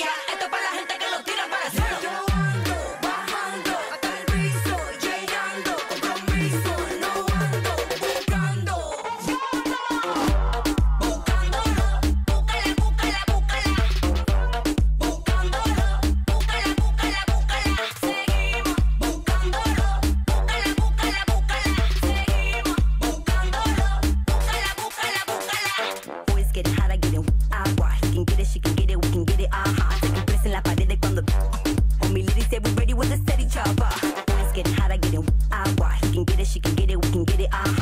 Esto es para la gente que lo tira para el suelo. Yo ando bajando hasta el piso, llegando, compromiso, no ando buscando. Buscándolo, búscala, búscala, búscala. Buscándolo, búscala, búscala, búscala. Seguimos buscándolo, búscala, búscala, búscala. Seguimos buscándolo, búscala, búscala, búscala. Boys get hot, I can get it, she can I can get it, she can get it, we can get it, ah.